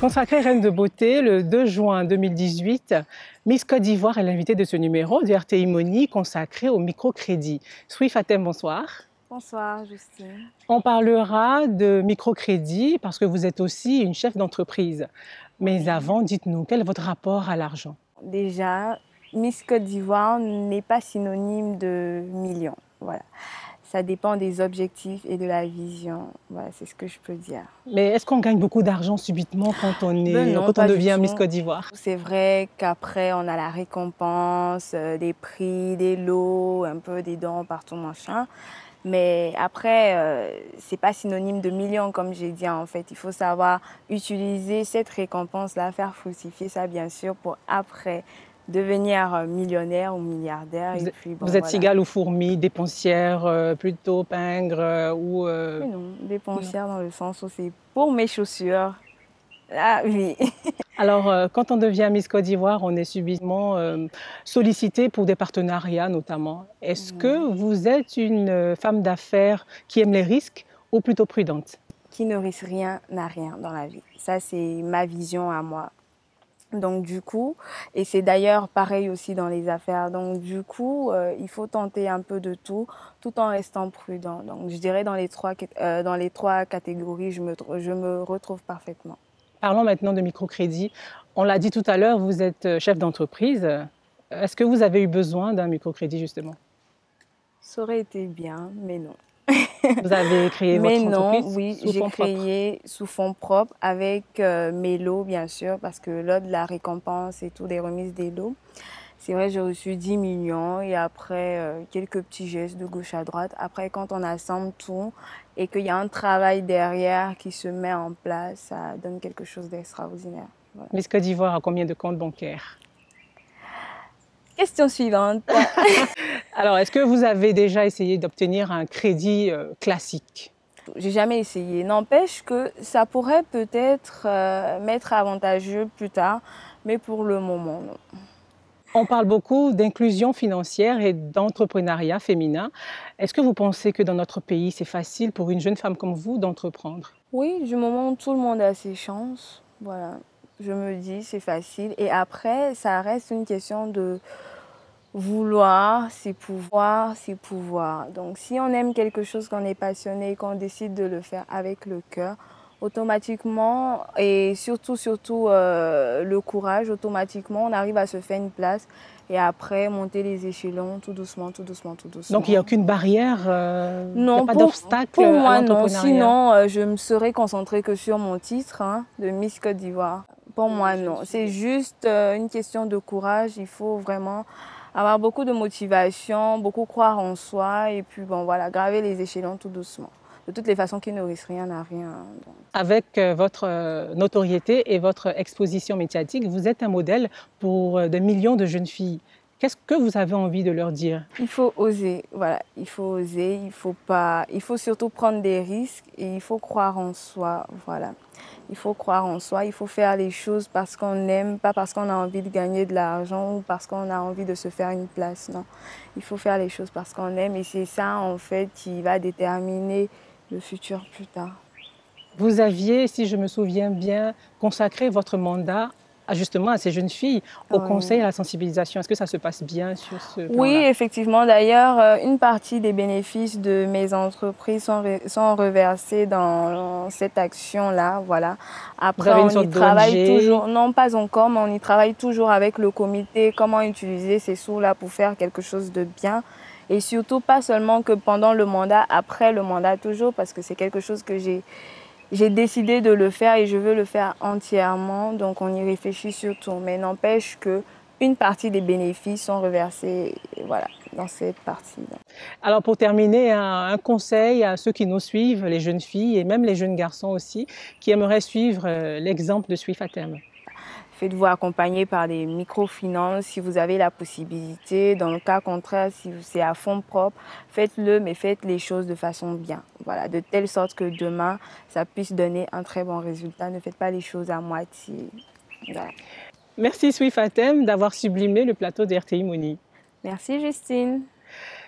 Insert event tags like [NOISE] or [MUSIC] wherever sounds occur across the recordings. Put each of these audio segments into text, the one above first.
Consacrée Reine de beauté le 2 juin 2018, Miss Côte d'Ivoire est l'invitée de ce numéro du RTI Moni consacré au microcrédit. Swi Fatem, bonsoir. Bonsoir Justine. On parlera de microcrédit parce que vous êtes aussi une chef d'entreprise. Mais avant, dites-nous, quel est votre rapport à l'argent? Déjà, Miss Côte d'Ivoire n'est pas synonyme de million. Voilà. Ça dépend des objectifs et de la vision. Voilà, c'est ce que je peux dire. Mais est-ce qu'on gagne beaucoup d'argent subitement quand on, est, Ben non, quand on devient. Miss Côte d'Ivoire C'est vrai qu'après, on a la récompense, euh, des prix, des lots, un peu des dons partout, machin. Mais après, euh, c'est pas synonyme de millions, comme j'ai dit. En fait, il faut savoir utiliser cette récompense-là, faire fructifier ça, bien sûr, pour après devenir euh, millionnaire ou milliardaire. Vous et êtes- puis, bon, Vous êtes voilà. cigale ou fourmi, dépensière, euh, plutôt pingre euh, ou... euh, non, dépensière dans le sens où c'est pour mes chaussures. Ah oui. [LAUGHS] Alors, euh, quand on devient Miss Côte d'Ivoire, on est subitement sollicité pour des partenariats notamment. Est-ce que vous êtes une femme d'affaires qui aime les risques ou plutôt prudente? Qui ne risque rien n'a rien dans la vie. Ça, c'est ma vision à moi. Donc du coup, et c'est d'ailleurs pareil aussi dans les affaires. Donc du coup, euh, il faut tenter un peu de tout, tout en restant prudent. Donc je dirais dans les trois, euh, dans les trois catégories, je me, je me retrouve parfaitement. Parlons maintenant de microcrédit. On l'a dit tout à l'heure, vous êtes euh, chef d'entreprise. Est-ce que vous avez eu besoin d'un microcrédit justement? Ça aurait été bien, mais non. [LAUGHS] Vous avez créé Mais votre non, entreprise oui, j'ai créé sous fonds propres avec euh, mes lots, bien sûr, parce que lors de la récompense et tout, des remises des lots, c'est vrai, j'ai reçu 10 millions et après euh, quelques petits gestes de gauche à droite. Après, quand on assemble tout et qu'il y a un travail derrière qui se met en place, ça donne quelque chose d'extraordinaire. Voilà. Miss Côte d'Ivoire a combien de comptes bancaires? Question suivante. [LAUGHS] Alors, est-ce que vous avez déjà essayé d'obtenir un crédit euh, classique? J'ai jamais essayé. N'empêche que ça pourrait peut-être euh, m'être avantageux plus tard, mais pour le moment, non. On parle beaucoup d'inclusion financière et d'entrepreneuriat féminin. Est-ce que vous pensez que dans notre pays, c'est facile pour une jeune femme comme vous d'entreprendre? Oui, du moment où tout le monde a ses chances, voilà, je me dis c'est facile. Et après, ça reste une question de vouloir, c'est pouvoir, c'est pouvoir. Donc si on aime quelque chose, qu'on est passionné, qu'on décide de le faire avec le cœur, automatiquement, et surtout, surtout euh, le courage, automatiquement, on arrive à se faire une place et après monter les échelons tout doucement, tout doucement, tout doucement. Donc, il n'y a aucune barrière, euh, Non, a pas d'obstacle Pour à moi, non. Sinon, euh, je me serais concentrée que sur mon titre hein, de Miss Côte d'Ivoire. Pour moi, non. C'est juste euh, une question de courage. Il faut vraiment avoir beaucoup de motivation, beaucoup croire en soi et puis, bon, voilà, graver les échelons tout doucement. De toutes les façons, qui ne risque rien n'a rien. hein. Avec euh, votre euh, notoriété et votre exposition médiatique, vous êtes un modèle pour euh, de millions de jeunes filles. Qu'est-ce que vous avez envie de leur dire? Il faut oser, voilà, il faut oser, il faut pas, il faut surtout prendre des risques et il faut croire en soi, voilà. Il faut croire en soi, il faut faire les choses parce qu'on aime, pas parce qu'on a envie de gagner de l'argent ou parce qu'on a envie de se faire une place, non. Il faut faire les choses parce qu'on aime et c'est ça en fait qui va déterminer le futur plus tard. Vous aviez, si je me souviens bien, consacré votre mandat justement à ces jeunes filles, au Oui. conseil à la sensibilisation. Est-ce que ça se passe bien sur ce plan Oui, effectivement. D'ailleurs, euh, une partie des bénéfices de mes entreprises sont, re- sont reversés dans cette action-là. Voilà. Après, on y travaille toujours. Non, pas encore, mais on y travaille toujours avec le comité. Comment utiliser ces sous-là pour faire quelque chose de bien. Et surtout, pas seulement que pendant le mandat, après le mandat toujours, parce que c'est quelque chose que j'ai j'ai décidé de le faire et je veux le faire entièrement. Donc, on y réfléchit surtout. Mais n'empêche que une partie des bénéfices sont reversés voilà, dans cette partie-là. Alors pour terminer, un, un conseil à ceux qui nous suivent, les jeunes filles et même les jeunes garçons aussi, qui aimeraient suivre euh, l'exemple de Swifatem. Faites-vous accompagner par des microfinances si vous avez la possibilité. Dans le cas contraire, si c'est à fond propre, faites-le, mais faites les choses de façon bien. Voilà, de telle sorte que demain, ça puisse donner un très bon résultat. Ne faites pas les choses à moitié. Voilà. Merci Swifatem d'avoir sublimé le plateau d'RTI Moni. Merci Justine.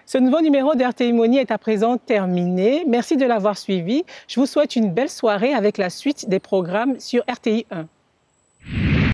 Ce nouveau numéro d'RTI Moni est à présent terminé. Merci de l'avoir suivi. Je vous souhaite une belle soirée avec la suite des programmes sur RTI 1.